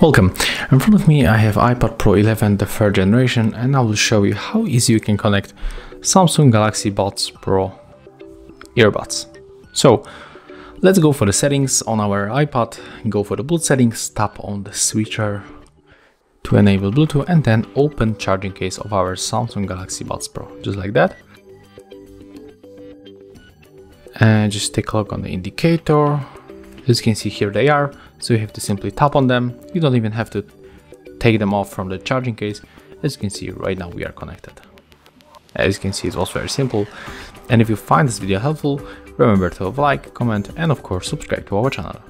Welcome. In front of me I have iPad Pro 11 the third generation and I will show you how easy you can connect Samsung Galaxy Buds Pro earbuds. So let's go for the settings on our iPad, go for the Bluetooth settings, tap on the switcher to enable Bluetooth and then open charging case of our Samsung Galaxy Buds Pro, just like that. And just take a look on the indicator, as you can see here they are, so you have to simply tap on them. You don't even have to take them off from the charging case. As you can see right now we are connected. As you can see it was very simple. And if you find this video helpful, remember to like, comment and of course subscribe to our channel.